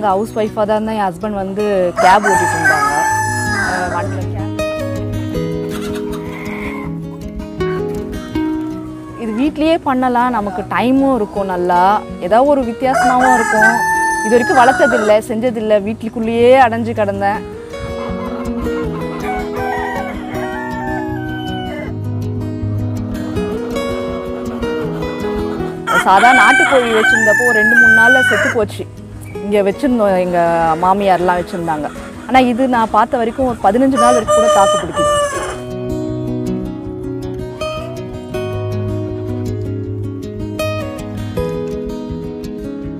நாங்கள் ஹவுஸ் ஒய்ஃபாக தான் இருந்தோம் என் ஹஸ்பண்ட் வந்து கேப் ஓட்டிட்டு இருந்தாங்க. வண்டியில் இது வீட்லேயே பண்ணலாம். நமக்கு டைமும் இருக்கும் நல்லா. ஏதாவது ஒரு வித்தியாசமாகவும் இருக்கும். இது வரைக்கும் வளர்த்ததில்லை செஞ்சதில்லை. வீட்டுக்குள்ளேயே அடைஞ்சு கிடந்தேன். சாதா நாட்டுக்கோழி வச்சுருந்தப்போ ஒரு ரெண்டு மூணு நாளில் செத்து போச்சு. இங்கே வச்சுருந்தோம் எங்கள் மாமியார்லாம் வச்சுருந்தாங்க. ஆனால் இது நான் பார்த்த வரைக்கும் ஒரு பதினஞ்சு நாள் வரைக்கும் கூட தாக்கு பிடிக்குது.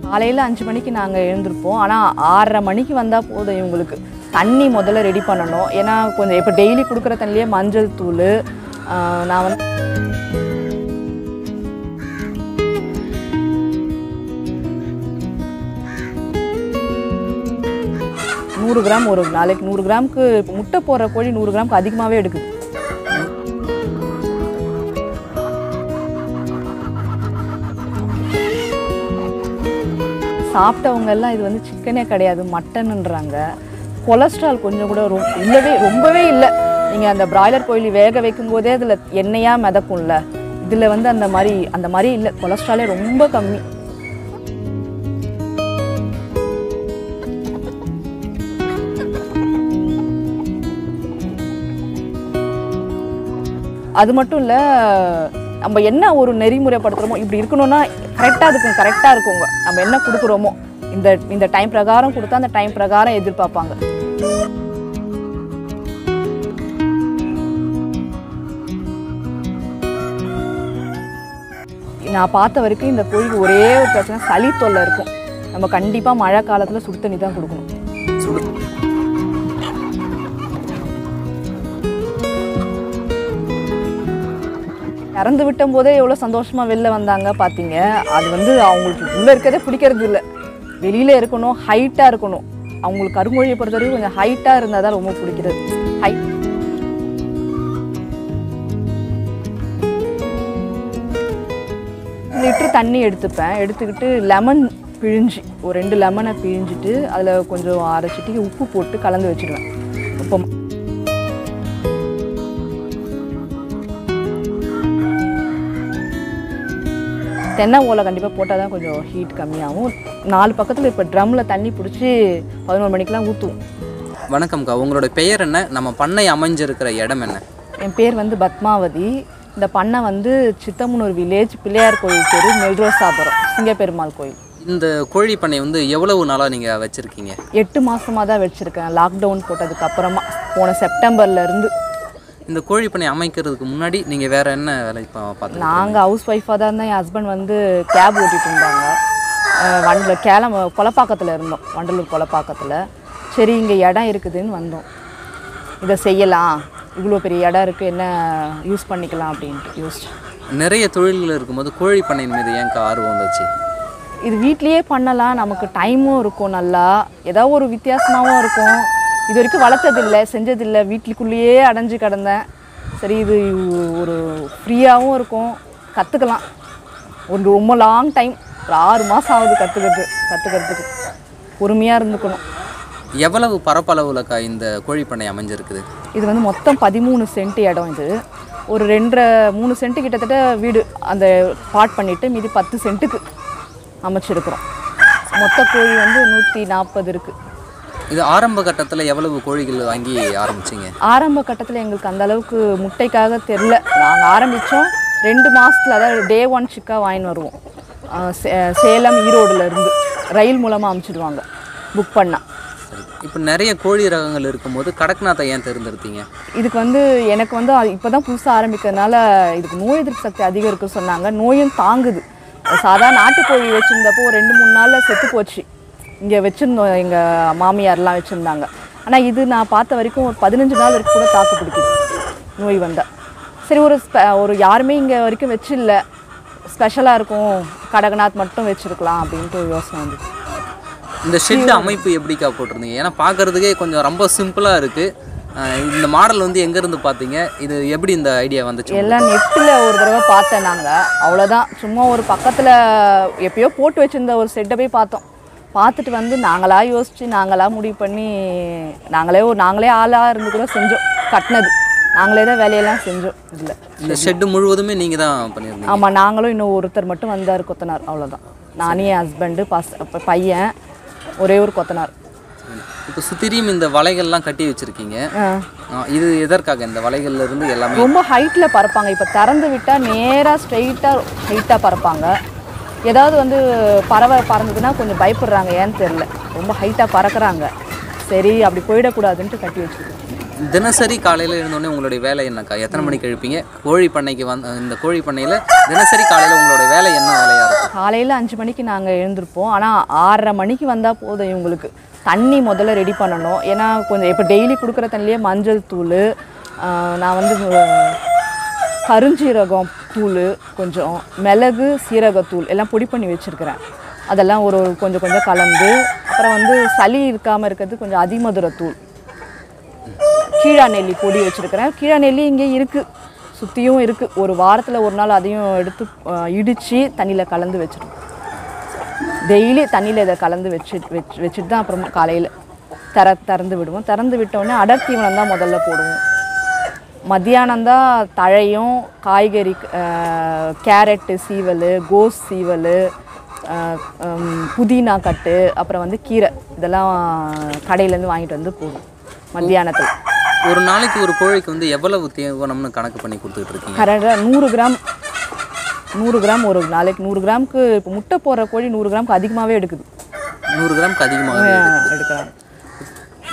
காலையில் அஞ்சு மணிக்கு நாங்கள் எழுந்திருப்போம். ஆனால் ஆறரை மணிக்கு வந்தால் போதும் இவங்களுக்கு. தண்ணி முதல்ல ரெடி பண்ணணும். ஏன்னா கொஞ்சம் இப்போ டெய்லி கொடுக்குற தண்ணியே மஞ்சள் தூள் நான் வந்து நூறு கிராம் ஒரு நாளைக்கு நூறு கிராமுக்கு முட்டை போடுற கோழி நூறு கிராமுக்கு அதிகமாகவே எடுக்குது. சாப்பிட்டவங்க எல்லாம் இது வந்து சிக்கனே கிடையாது மட்டன்ன்றாங்க கொலஸ்ட்ரால் கொஞ்சம் கூட ரொம் இல்லவே ரொம்பவே இல்லை. நீங்கள் அந்த பிராய்லர் கோழி வேக வைக்கும் போதே அதில் எண்ணெயாக மிதக்கும்ல. இதில் வந்து அந்த மாதிரி அந்த மாதிரி இல்லை. கொலஸ்ட்ராலே ரொம்ப கம்மி. அது மட்டும் இல்லை நம்ம என்ன ஒரு நெறிமுறைப்படுத்துகிறோமோ இப்படி இருக்கணும்னா கரெக்டாக இருக்கும் கரெக்டாக இருக்குங்க. நம்ம என்ன கொடுக்குறோமோ இந்த இந்த டைம் பிரகாரம் கொடுத்தா அந்த டைம் பிரகாரம் எதிர்பார்ப்பாங்க. நான் பார்த்த வரைக்கும் இந்த கோழிக்கு ஒரே ஒரு பிரச்சனை சளி தொல்லை இருக்கும். நம்ம கண்டிப்பாக மழை காலத்தில் சுடு தண்ணி தான் கொடுக்கணும். இறந்து விட்ட போதே எவ்வளோ சந்தோஷமாக வெளில வந்தாங்க பார்த்தீங்க. அது வந்து அவங்களுக்கு உள்ளே இருக்கிறதே பிடிக்கிறது இல்லை. வெளியில் இருக்கணும் ஹைட்டாக இருக்கணும். அவங்களுக்கு கருமொழியை பொறுத்தவரைக்கும் கொஞ்சம் ஹைட்டாக இருந்தால் தான் ரொம்ப பிடிக்கிறது. ஹை லிட்டர் தண்ணி எடுத்துப்பேன். எடுத்துக்கிட்டு லெமன் பிழிஞ்சு ஒரு ரெண்டு லெமனை பிழிஞ்சிட்டு அதில் கொஞ்சம் அரைச்சிட்டு உப்பு போட்டு கலந்து வச்சிடுவேன். இப்போ தென்னை ஓலை கண்டிப்பாக போட்டால் தான் கொஞ்சம் ஹீட் கம்மியாகும். நாலு பக்கத்தில் இப்போ ட்ரம்மில் தண்ணி பிடிச்சி பதினோரு மணிக்கெலாம் ஊற்றுவோம் வணக்கம்க்கா உங்களோட பெயர் என்ன? நம்ம பண்ணை அமைஞ்சிருக்கிற இடம் என்ன? என் பேர் வந்து பத்மாவதி. இந்த பண்ணை வந்து சித்தமுனூர் வில்லேஜ் பிள்ளையார் கோயில் தெரு மெல்ரோசாபுரம் சிங்கப்பெருமாள் கோயில். இந்த கோழி பண்ணை வந்து எவ்வளவு நாளாக நீங்கள் வச்சுருக்கீங்க? எட்டு மாசமா தான் வச்சுருக்கேன். லாக்டவுன் போட்டதுக்கு அப்புறமா போன செப்டம்பர்ல இருந்து. இந்த கோழி பண்ணை அமைக்கிறதுக்கு முன்னாடி நீங்கள் வேற என்ன வேலை இப்போ பார்த்து நாங்கள் ஹவுஸ் ஒய்ஃபாக தான் இருந்தோம். என் ஹஸ்பண்ட் வந்து கேப் ஓட்டிட்டு இருந்தாங்க. வண்டில் கேளம் கொலப்பாக்கத்தில் இருந்தோம். வண்டலூர் கொலப்பாக்கத்தில். சரி இங்கே இடம் இருக்குதுன்னு வந்தோம். இதை செய்யலாம். இவ்வளோ பெரிய இடம் இருக்குது என்ன யூஸ் பண்ணிக்கலாம் அப்படின்ட்டு யோசிச்சோம். நிறைய தொழில்கள் இருக்கும்போது கோழி பண்ணையின் மீது ஏன்க்கா ஆர்வம் வந்துச்சு? இது வீட்லேயே பண்ணலாம். நமக்கு டைமும் இருக்கும் நல்லா. ஏதாவது ஒரு வித்தியாசமாகவும் இருக்கும். இது வரைக்கும் வளர்த்ததில்லை செஞ்சதில்லை. வீட்டுக்குள்ளேயே அடைஞ்சு கிடந்தேன். சரி இது ஒரு ஃப்ரீயாகவும் இருக்கும். கற்றுக்கலாம் ஒரு ரொம்ப லாங் டைம் ஒரு ஆறு மாதம் ஆகுது கற்றுக்கிறது கற்றுக்கிறதுக்கு பொறுமையாக இருந்துக்கணும். எவ்வளவு பரப்பளவுலக்கா இந்த கோழி பண்ணை அமைஞ்சிருக்குது? இது வந்து மொத்தம் பதிமூணு சென்ட் இடம் இது. ஒரு ரெண்டரை மூணு சென்ட் கிட்டத்தட்ட வீடு அந்த பாட் பண்ணிவிட்டு மீதி பத்து சென்ட்டுக்கு அமைச்சிருக்கிறோம். மொத்த கோழி வந்து நூற்றி நாற்பது இருக்குது இது ஆரம்ப கட்டத்தில் எவ்வளவு கோழிகள் வாங்கி ஆரம்பிச்சிங்க? ஆரம்ப கட்டத்தில் எங்களுக்கு அந்த அளவுக்கு முட்டைக்காக தெரில நாங்கள் ஆரம்பித்தோம் ரெண்டு மாதத்தில் அதாவது டே ஒன் சிக்கா வாங்கின்னு வருவோம். சேலம் ஈரோடுல இருந்து. ரயில் மூலமாக அமுச்சிடுவாங்க. புக் பண்ணால் இப்போ நிறைய கோழி ரகங்கள் இருக்கும்போது கடக்நாத்தை ஏன் தேர்ந்தெடுத்தீங்க? இதுக்கு வந்து எனக்கு வந்து இப்போ தான் புதுசாக ஆரம்பிக்கிறதுனால இதுக்கு நோய் எதிர்ப்பு சக்தி அதிகம் இருக்குன்னு சொன்னாங்க. நோயும் தாங்குது. சாதா நாட்டுக்கோழி வச்சுருந்தப்போ ஒரு ரெண்டு மூணு நாளில் செத்து போச்சு. இங்கே வச்சுருந்தோம் எங்கள் மாமியார்லாம் வச்சுருந்தாங்க. ஆனால் இது நான் பார்த்த வரைக்கும் ஒரு பதினஞ்சு நாள் வரைக்கும் கூட தாக்கு பிடிக்குது. நோய் வந்தால் சரி ஒரு ஸ்பெ ஒரு யாருமே இங்கே வரைக்கும் வச்சில்ல. ஸ்பெஷலாக இருக்கும் கடகநாத் மட்டும் வச்சுருக்கலாம் அப்படின்ட்டு ஒரு யோசனை வந்து இந்த ஷெட் அமைப்பு எப்படிக்கா போட்டிருந்தீங்க? ஏன்னா பார்க்கறதுக்கே கொஞ்சம் ரொம்ப சிம்பிளாக இருக்குது இந்த மாடல் வந்து எங்கேருந்து பார்த்தீங்க? இது எப்படி இந்த ஐடியா வந்துச்சு எல்லாம் நெட்டில் ஒரு தடவை பார்த்தேன் நாங்கள் அவ்வளோதான் சும்மா ஒரு பக்கத்தில் எப்பயோ போட்டு வச்சிருந்த ஒரு செட்டை போய் பார்த்தோம். பார்த்துட்டு வந்து நாங்களா யோசித்து நாங்களா முடிவு பண்ணி நாங்களே நாங்களே ஆளாக இருந்து கூட செஞ்சோம் கட்டினது. நாங்களே தான் வேலையெல்லாம் செஞ்சோம் இதில். இந்த ஷெட்டு முழுவதுமே நீங்கள் தான் பண்ணியிருந்தீங்க? ஆமாம் நாங்களும் இன்னும் ஒருத்தர் மட்டும் வந்தார் கொத்தனார் அவ்வளோதான் நானே என் ஹஸ்பண்டு பஸ் பையன் ஒரே ஒரு கொத்தனார். இப்போ சுத்திரியும் இந்த வலைகள்லாம் கட்டி வச்சிருக்கீங்க. இது எதற்காக இந்த வலைகள்ல இருந்து எல்லாமே? ரொம்ப ஹைட்டில் பறப்பாங்க. இப்போ திறந்து விட்டால் நேராக ஸ்ட்ரெயிட்டாக ஹைட்டாக பறப்பாங்க. ஏதாவது வந்து பறவை பறந்ததுன்னா கொஞ்சம் பயப்படுறாங்க ஏன்னு தெரில ரொம்ப ஹைட்டாக பறக்குறாங்க. சரி அப்படி போயிடக்கூடாதுன்ட்டு கட்டி வச்சுருக்கோம். தினசரி காலையில் இருந்தோடனே உங்களுடைய வேலை என்னக்கா? எத்தனை மணிக்கு எழுப்பீங்க? கோழி பண்ணைக்கு வந்து இந்த கோழி பண்ணையில் தினசரி காலையில் உங்களுடைய வேலை என்ன வேலையாக இருக்கும்? காலையில் அஞ்சு மணிக்கு நாங்கள் எழுந்திருப்போம். ஆனால் ஆறரை மணிக்கு வந்தால் போதும் இவங்களுக்கு. தண்ணி முதல்ல ரெடி பண்ணணும். ஏன்னா கொஞ்சம் இப்போ டெய்லி கொடுக்குற தண்ணியே மஞ்சள் தூள் நான் வந்து கருஞ்சீரகம் தூள் கொஞ்சம் மிளகு சீரகத்தூள் எல்லாம் பொடி பண்ணி வச்சுருக்கிறேன். அதெல்லாம் ஒரு கொஞ்சம் கொஞ்சம் கலந்து அப்புறம் வந்து சளி இருக்காமல் இருக்கிறது கொஞ்சம் அதிமதுரத்தூள் கீழா நெல்லி பொடி வச்சுருக்கிறேன். கீழா நெல்லி இங்கே இருக்குது சுற்றியும் இருக்குது ஒரு வாரத்தில் ஒரு நாள் அதையும் எடுத்து இடித்து தண்ணியில் கலந்து வச்சிடும் டெய்லி தண்ணியில் இதை கலந்து வச்சு வச்சு வச்சுட்டு தான் அப்புறம் காலையில் திற திறந்து விடுவோம். திறந்து விட்டோடனே அடர் தீவனம் தான் முதல்ல போடுவோம். மத்தியானம் தான் தழையும் காய்கறி கேரட்டு சீவல் கோஸ் சீவல் புதினா கட்டு அப்புறம் வந்து கீரை. இதெல்லாம் கடையிலேருந்து வாங்கிட்டு வந்து போடுவோம் மத்தியானத்தில். ஒரு நாளைக்கு ஒரு கோழிக்கு வந்து எவ்வளவு தீவனம்னு கணக்கு பண்ணி கொடுத்துட்டு இருக்கீங்க? கரெக்டாக நூறு கிராம் நூறு கிராம் ஒரு நாளைக்கு நூறு கிராமுக்கு இப்போ முட்டை போடுற கோழி நூறு கிராமுக்கு அதிகமாகவே எடுக்குது. நூறு கிராமுக்கு அதிகமாக எடுக்கிறாங்க.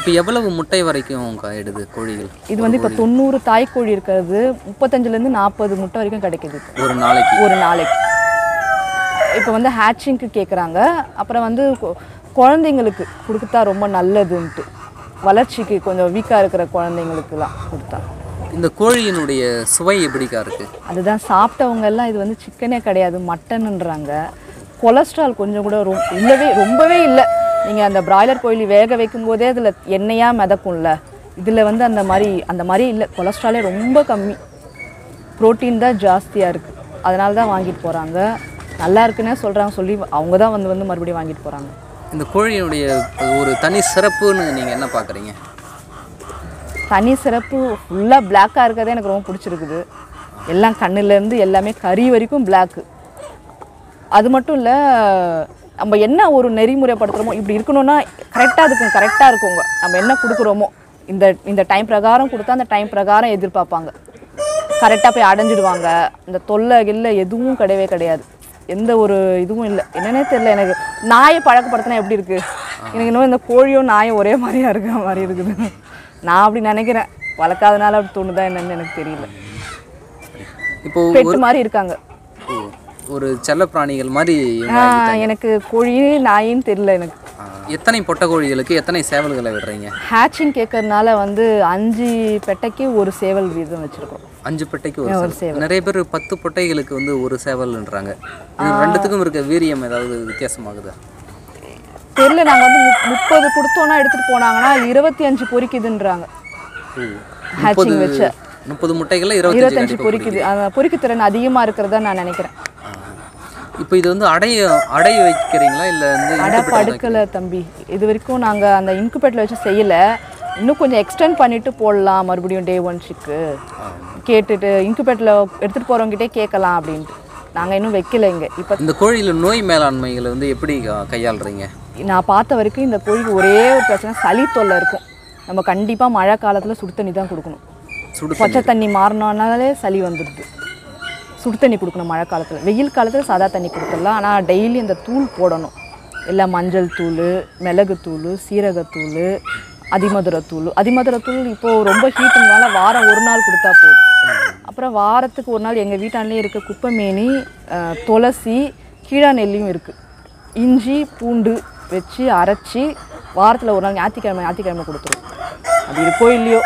இப்போ எவ்வளவு முட்டை வரைக்கும் எடுது கோழிகள்? இது வந்து இப்போ தொண்ணூறு தாய்க்கோழி இருக்கிறது. முப்பத்தஞ்சுலேருந்து நாற்பது முட்டை வரைக்கும் கிடைக்குது ஒரு நாளைக்கு? ஒரு நாளைக்கு. இப்போ வந்து ஹேட்சிங்க்கு கேட்குறாங்க அப்புறம் வந்து குழந்தைங்களுக்கு கொடுத்தா ரொம்ப நல்லதுன்ட்டு. வளர்ச்சிக்கு கொஞ்சம் வீக்காக இருக்கிற குழந்தைங்களுக்குலாம் கொடுத்தா. இந்த கோழியினுடைய சுவை எப்படிக்கா இருக்கு? அதுதான் சாப்பிட்டவங்க எல்லாம் இது வந்து சிக்கனே கிடையாது மட்டன்ன்றாங்க கொலஸ்ட்ரால் கொஞ்சம் கூட ரொம் இல்லவே ரொம்பவே இல்லை. நீங்கள் அந்த பிராய்லர் கோழி வேக வைக்கும் போதே அதில் எண்ணெயாக மிதக்கும்ல. இதில் வந்து அந்த மாதிரி அந்த மாதிரி இல்லை. கொலஸ்ட்ராலே ரொம்ப கம்மி. புரோட்டீன் தான் ஜாஸ்தியாக இருக்குது அதனால தான் வாங்கிட்டு போகிறாங்க நல்லா இருக்குன்னே சொல்கிறாங்க சொல்லி அவங்க தான் வந்து வந்து மறுபடியும் வாங்கிட்டு போகிறாங்க இந்த கோழியினுடைய ஒரு தனி சிறப்புன்னு நீங்கள் என்ன பார்க்குறீங்க தனி சிறப்பு ஃபுல்லாக பிளாக்காக இருக்கிறதே எனக்கு ரொம்ப பிடிச்சிருக்குது. எல்லாம் கண்ணுலேருந்து எல்லாமே கறி வரைக்கும் பிளாக்கு அது மட்டும் இல்லை நம்ம என்ன ஒரு நெறிமுறைப்படுத்துகிறோமோ இப்படி இருக்கணும்னா கரெக்டாக இருக்கும் கரெக்டாக இருக்குங்க. நம்ம என்ன கொடுக்குறோமோ இந்த இந்த டைம் பிரகாரம் கொடுத்தா அந்த டைம் பிரகாரம் எதிர்பார்ப்பாங்க. கரெக்டாக போய் அடைஞ்சிடுவாங்க. இந்த தொல்லை கில்லை எதுவும் கிடையவே கிடையாது. எந்த ஒரு இதுவும் இல்லை. என்னன்னே தெரியல எனக்கு. நாயை பழக்கப்படுத்தினா எப்படி இருக்குது எனக்கு இன்னும் இந்த கோழியும் நாயும் ஒரே மாதிரியா இருக்கிற மாதிரி இருக்குது. நான் அப்படி நினைக்கிறேன். வளர்க்காதனால அப்படி தோணுதா என்னன்னு எனக்கு தெரியல. இப்போ பெட்டு மாதிரி இருக்காங்க. ஒரு செல்ல பிராணிகள் மாதிரி எனக்கு கோழி நாயின்னு தெரியல எனக்கு. எத்தனை பொட்டை கோழிகளுக்கு எத்தனை சேவல்களை விடுறீங்க? ஹேட்சிங் கேட்கறதுனால வந்து அஞ்சு பெட்டைக்கு ஒரு சேவல் வீதம் வச்சுருக்கோம். அஞ்சு பெட்டைக்கு ஒரு சேவல். நிறைய பேர் பத்து பொட்டைகளுக்கு வந்து ஒரு சேவல்ன்றாங்க. ரெண்டுத்துக்கும் இருக்க வீரியம் ஏதாவது வித்தியாசமாகுதா? தெரியல நாங்கள் வந்து முப்- முப்பது கொடுத்தோன்னா எடுத்துகிட்டு போனாங்கன்னா இருபத்தி அஞ்சு பொரிக்குதுன்றாங்க ஹேட்சிங் வச்ச. முப்பது முட்டைகள்ல இருபத்தஞ்சு பொரிக்கு திறன் அதிகமாக இருக்கிறதா நான் நினைக்கிறேன். இப்போ இது வந்து அடைய அடைய வைக்கிறீங்களா? இல்ல வந்து அட படுக்கலை தம்பி. இது வரைக்கும் நாங்கள் அந்த இன்குபேட்டில் வச்சு செய்யலை. இன்னும் கொஞ்சம் எக்ஸ்டெண்ட் பண்ணிட்டு போடலாம் மறுபடியும் டே ஒன் ஷிக்கு கேட்டுட்டு இன்குபேட்டில் எடுத்துகிட்டு போகிறவங்ககிட்டே கேட்கலாம் அப்படின்ட்டு. நாங்கள் இன்னும் வைக்கல இங்கே. இப்போ இந்த கோழியில நோய் மேலாண்மைகளை வந்து எப்படி கையாளுறீங்க? நான் பார்த்த வரைக்கும் இந்த கோழிக்கு ஒரே ஒரு பிரச்சனை சளி தொல்லை இருக்கும். நம்ம கண்டிப்பாக மழை காலத்தில் சுடு தண்ணி தான் கொடுக்கணும். பச்சை தண்ணி மாறினாலே சளி வந்துடுது. சுடு தண்ணி கொடுக்கணும் மழை காலத்தில். வெயில் காலத்தில் சாதா தண்ணி கொடுத்துடலாம். ஆனால் டெய்லி இந்த தூள் போடணும். எல்லாம் மஞ்சள் தூள் மிளகுத்தூள் சீரகத்தூள் அதிமதுரத்தூள் அதிமதுரத்தூள் இப்போது ரொம்ப ஹீட்டுனால வாரம் ஒரு நாள் கொடுத்தா போதும். அப்புறம் வாரத்துக்கு ஒரு நாள் எங்கள் வீட்டாண்டே இருக்க குப்பைமேனி அஹ், துளசி கீழா நெல்லியும் இருக்குது இஞ்சி பூண்டு வச்சு அரைச்சி வாரத்தில் ஒரு நாள் ஞாயிற்றுக்கிழமை ஞாயிற்றுக்கிழமை கொடுத்துருவோம் அது இருக்கோ இல்லையோ.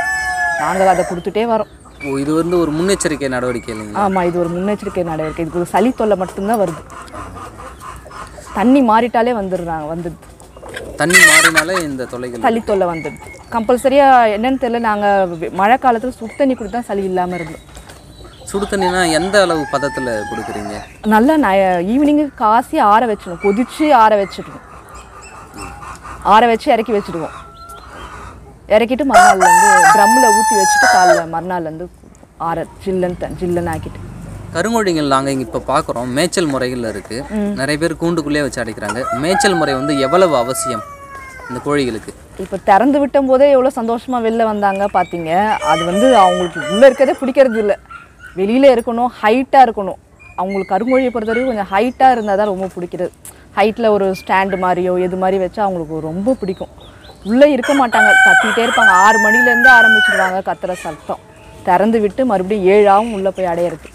நாங்கள் அதை கொடுத்துட்டே வரோம். ஓ இது வந்து ஒரு முன்னெச்சரிக்கை நடவடிக்கை இல்லைங்களா? ஆமாம் இது ஒரு முன்னெச்சரிக்கை நடவடிக்கை. இதுக்கு ஒரு சளி தொல்லை மட்டும்தான் வருது. தண்ணி மாறிட்டாலே வந்துடுறாங்க வந்துடுது. தண்ணி மாறினாலே இந்த தொல்லைகள் சளி தொல்லை வந்துடுது. கம்பல்சரியாக என்னன்னு தெரியல நாங்கள் மழை காலத்தில் சுடு தண்ணி கொடுத்தா சளி இல்லாமல் இருந்தோம் சுடு தண்ணினா எந்த அளவு பதத்துல கொடுக்குறீங்க? நல்லா ந ஈவினிங்கு காசி ஆற வச்சிடணும் கொதிச்சு ஆற வச்சிடணும் ஆற வச்சு இறக்கி வச்சுடுவோம் இறக்கிட்டு மறுநாள் வந்து ட்ரம்மில் ஊற்றி வச்சுட்டு காலைல மறுநாள் வந்து ஆற ஜில்லுன்னு ஜில்லுன்னு ஆக்கிட்டு. கருங்கோழிகள் நாங்கள் இங்கே இப்போ பார்க்குறோம் மேய்ச்சல் முறைகள் இருக்குது நிறைய பேர் கூண்டுக்குள்ளேயே வச்சு அடைக்கிறாங்க. மேய்ச்சல் முறை வந்து எவ்வளவு அவசியம் இந்த கோழிகளுக்கு? இப்போ திறந்து விட்டும் போதே எவ்வளோ சந்தோஷமாக வெளில வந்தாங்க பார்த்தீங்க அது வந்து அவங்களுக்கு உள்ளே இருக்கிறதே பிடிக்கிறது இல்லை. வெளியில் இருக்கணும் ஹைட்டாக இருக்கணும். அவங்களுக்கு கருங்கோழியை பொறுத்த வரைக்கும் கொஞ்சம் ஹைட்டாக இருந்தால் தான் ரொம்ப பிடிக்கிறது. ஹைட்டில் ஒரு ஸ்டாண்டு மாதிரியோ எது மாதிரி வச்சா அவங்களுக்கு ரொம்ப பிடிக்கும். உள்ளே இருக்க மாட்டாங்க. கத்திட்டே இருப்பாங்க. ஆறு மணிலேருந்து ஆரம்பிச்சிடுவாங்க கத்துற சத்தம். திறந்து விட்டு மறுபடியும் ஏழாவும் உள்ளே போய் அடையிறது.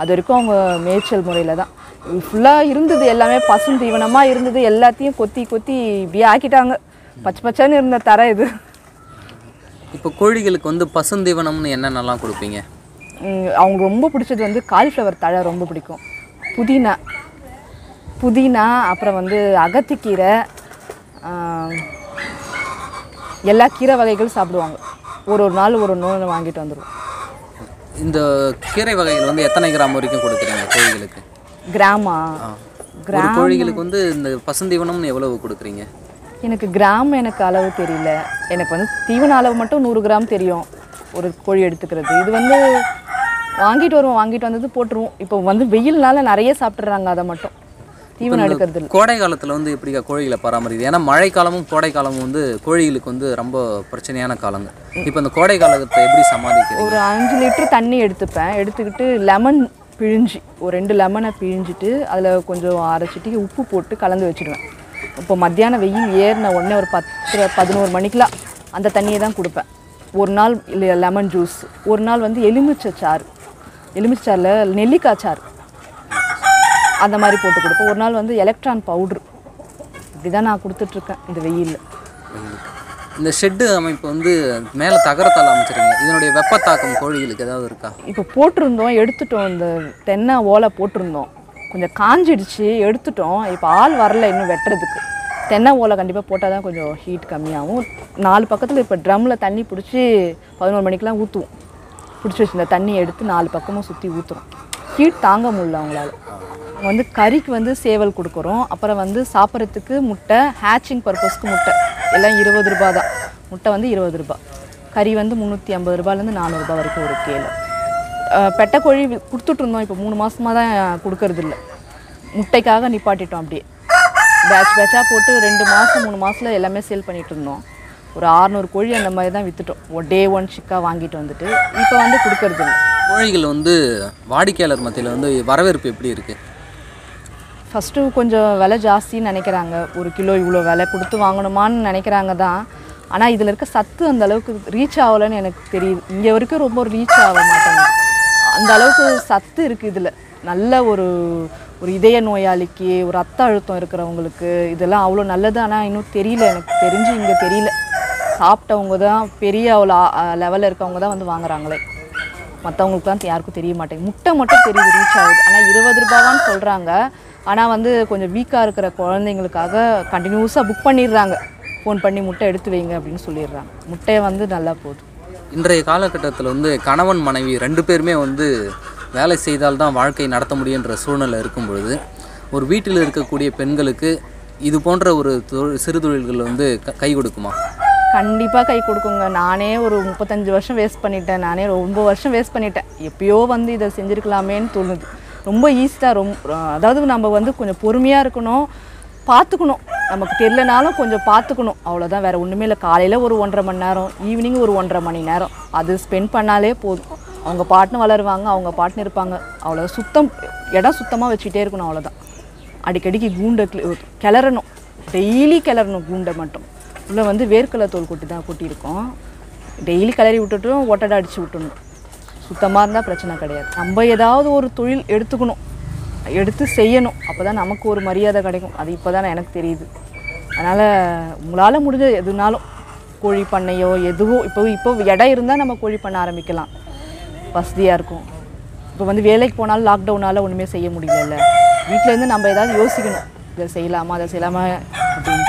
அது வரைக்கும் அவங்க மேய்ச்சல் முறையில் தான். ஃபுல்லாக இருந்தது. எல்லாமே பசும் தீவனமாக இருந்தது. எல்லாத்தையும் கொத்தி கொத்தி இப்படியே ஆக்கிட்டாங்க. பச்சை பச்சைன்னு இருந்த தர இது. இப்போ கோழிகளுக்கு வந்து பசுந்தீவனம்னு என்னென்னலாம் கொடுப்பீங்க? அவங்களுக்கு ரொம்ப பிடிச்சது வந்து காலிஃப்ளவர் தழை ரொம்ப பிடிக்கும். புதினா. புதினா அப்புறம் வந்து அகத்திக்கீரை எல்லா கீரை வகைகளும் சாப்பிடுவாங்க. ஒரு ஒரு நாள் ஒரு நோய் வாங்கிட்டு வந்துடுவோம் இந்த கீரை வகைகள் வந்து எத்தனை கிராம் வரைக்கும் கொடுக்குறீங்க கோழிகளுக்கு? கிராமா? ஒரு கோழிகளுக்கு வந்து இந்த பசுந்தீவனம்னு எவ்வளவு கொடுக்குறீங்க? எனக்கு கிராம் எனக்கு அளவு தெரியல. எனக்கு வந்து தீவன அளவு மட்டும் நூறு கிராம் தெரியும். ஒரு கோழி எடுத்துக்கிறது. இது வந்து வாங்கிட்டு வருவோம். வாங்கிட்டு வந்தது போட்டுருவோம். இப்போ வந்து வெயில்னால நிறைய சாப்பிட்றாங்க அதை மட்டும். தீவனம் எடுக்கிறது கோடை காலத்தில் வந்து எப்படி கோழிகளை பராமரிக்குது ஏன்னா மழை காலமும் கோடை காலமும் வந்து கோழிகளுக்கு வந்து ரொம்ப பிரச்சனையான காலங்க இப்போ இந்த கோடை காலத்தை எப்படி சமாளிக்கிறீங்க? ஒரு அஞ்சு லிட்டர் தண்ணி எடுத்துப்பேன். எடுத்துக்கிட்டு லெமன் பிழிஞ்சு ஒரு ரெண்டு லெமனை பிழிஞ்சிட்டு அதில் கொஞ்சம் அரைச்சிட்டு உப்பு போட்டு கலந்து வச்சிடுவேன். இப்போ மத்தியானம் வெயில் ஏறின உடனே ஒரு பத்து பதினோரு மணிக்கெலாம் அந்த தண்ணியை தான் கொடுப்பேன். ஒரு நாள் லெமன் ஜூஸ் ஒரு நாள் வந்து எலுமிச்சை சாறு. எலுமிச்சை சாறில் நெல்லிக்காய் சாறு. அந்த மாதிரி போட்டு கொடுப்பேன் ஒரு நாள் வந்து எலக்ட்ரான் பவுட்ரு இப்படி தான் நான் கொடுத்துட்ருக்கேன். இந்த வெயிலில். இந்த ஷெட்டு அமைப்பு வந்து மேலே தகரத்தால் அமைச்சிருங்க. இதனுடைய வெப்பத்தாக்கம் கோழிகளுக்கு ஏதாவது இருக்கா? இப்போ போட்டிருந்தோம் எடுத்துட்டோம். இந்த தென்னை ஓலை போட்டிருந்தோம். கொஞ்சம் காஞ்சிடுச்சு எடுத்துட்டோம். இப்போ ஆள் வரல இன்னும் வெட்டுறதுக்கு. தென்னை ஓலை கண்டிப்பாக போட்டால் தான் கொஞ்சம் ஹீட் கம்மியாகும். நாலு பக்கத்தில் இப்போ ட்ரம்மில் தண்ணி பிடிச்சி பதினோரு மணிக்கெலாம் ஊற்றுவோம் பிடிச்சி வச்சிருந்த தண்ணி எடுத்து நாலு பக்கமும் சுற்றி ஊற்றுறோம் ஹீட் தாங்க முடியல அவங்களால. வந்து கறிக்கு வந்து சேவல் கொடுக்குறோம். அப்புறம் வந்து சாப்பிட்றதுக்கு முட்டை ஹேச்சிங் பர்பஸ்க்கு முட்டை. எல்லாம் இருபது ரூபா தான். முட்டை வந்து இருபது ரூபாய். கறி வந்து முந்நூற்றி ஐம்பது ரூபாயிலேருந்து நானூறுரூபா வரைக்கும் ஒரு கேலு பெட்டைக்கோழி கொடுத்துட்ருந்தோம் இப்போ மூணு மாதமாக தான் கொடுக்கறது முட்டைக்காக நிப்பாட்டிட்டோம் அப்படியே. பேட்ச் பேட்சாக போட்டு ரெண்டு மாதம் மூணு மாதத்தில் எல்லாமே சேல் பண்ணிகிட்டு இருந்தோம். ஒரு 600 கோழி அந்த மாதிரி தான் விற்றுட்டோம் டே ஒன் சிக்காக வாங்கிட்டு வந்துட்டு. இப்போ வந்து கொடுக்கறது இல்லை கோழிகள் வந்து வாடிக்கையாளர் மத்தியில் வந்து வரவேற்பு எப்படி இருக்குது ஃபஸ்ட்டு கொஞ்சம் விலை ஜாஸ்தின்னு நினைக்கிறாங்க. ஒரு கிலோ இவ்வளோ விலை கொடுத்து வாங்கணுமான்னு நினைக்கிறாங்க தான். ஆனால் இதில் இருக்க சத்து அந்த அளவுக்கு ரீச் ஆகலைன்னு எனக்கு தெரியுது. இங்கே வரைக்கும் ரொம்ப ரீச் ஆக மாட்டாங்க அந்த அளவுக்கு சத்து இருக்குது இதில். நல்ல ஒரு ஒரு இதய நோயாளிக்கு ஒரு ரத்த அழுத்தம் இருக்கிறவங்களுக்கு இதெல்லாம் அவ்வளோ நல்லது. ஆனால் இன்னும் தெரியல. எனக்கு தெரிஞ்சு இங்கே தெரியல. சாப்பிட்டவங்க தான் பெரிய அவ்வளோ லெவலில் இருக்கவங்க தான் வந்து வாங்குறாங்களே. மற்றவங்களுக்குலாம் யாருக்கும் தெரிய மாட்டேங்குது. முட்டை மட்டும் தெரியுது ரீச் ஆகுது. ஆனால் இருபது ரூபாவான்னு சொல்கிறாங்க ஆனால் வந்து கொஞ்சம் வீக்காக இருக்கிற குழந்தைங்களுக்காக கண்டினியூஸாக புக் பண்ணிடுறாங்க. ஃபோன் பண்ணி முட்டை எடுத்து வைங்க அப்படின்னு சொல்லிடுறாங்க. முட்டையை வந்து நல்லா போகுது இன்றைய காலகட்டத்தில் வந்து கணவன் மனைவி ரெண்டு பேருமே வந்து வேலை செய்தால் தான் வாழ்க்கை நடத்த முடியுன்ற சூழ்நிலை இருக்கும் பொழுது ஒரு வீட்டில் இருக்கக்கூடிய பெண்களுக்கு இது போன்ற ஒரு சிறு தொழில்கள் வந்து க- கை கொடுக்குமா? கண்டிப்பாக கை கொடுக்குங்க. நானே ஒரு முப்பத்தஞ்சு வருஷம் வேஸ்ட் பண்ணிட்டேன். நானே ரொம்ப வருஷம் வேஸ்ட் பண்ணிட்டேன். எப்பயோ வந்து இதை செஞ்சுருக்கலாமேன்னு தோணுது. ரொம்ப ஈஸி தான். ரொம்ப அதாவது நம்ம வந்து கொஞ்சம் பொறுமையாக இருக்கணும். பார்த்துக்கணும் நமக்கு தெரியலனாலும் கொஞ்சம் பார்த்துக்கணும் அவ்வளோதான் வேறு ஒன்றுமே இல்லை. காலையில் ஒரு ஒன்றரை மணி நேரம் ஈவினிங் ஒரு ஒன்றரை மணி நேரம். அது ஸ்பெண்ட் பண்ணாலே போதும். அவங்க பாட்டுன்னு வளருவாங்க அவங்க பாட்டுன்னு இருப்பாங்க. அவ்வளோ சுத்தம் இடம் சுத்தமாக வச்சுக்கிட்டே இருக்கணும் அவ்வளோதான் அடிக்கடிக்கு கூண்டை கிளறணும். டெய்லி கிளறணும் கூண்டை மட்டும். உள்ளே வந்து வேர்க்கடலை தோல் கொட்டி தான் கொட்டியிருக்கோம். டெய்லி கிளறி விட்டுட்டும் ஒட்டடை அடித்து விட்டுணும் சுத்தமாக இருந்தால் பிரச்சனை கிடையாது. நம்ம ஏதாவது ஒரு தொழில் எடுத்துக்கணும். எடுத்து செய்யணும். அப்போ தான் நமக்கு ஒரு மரியாதை கிடைக்கும். அது இப்போ தான் எனக்கு தெரியுது. அதனால் உங்களால் முடிஞ்ச எதுனாலும் கோழி பண்ணையோ எதுவோ இப்போ இப்போ இடம் இருந்தால் நம்ம கோழி பண்ண ஆரம்பிக்கலாம். வசதியாக இருக்கும். இப்போ வந்து வேலைக்கு போனாலும் லாக்டவுனால் ஒன்றுமே செய்ய முடியல வீட்டிலேருந்து நம்ம ஏதாவது யோசிக்கணும். இதை செய்யலாமா அதை செய்யலாமா அப்படின்னு.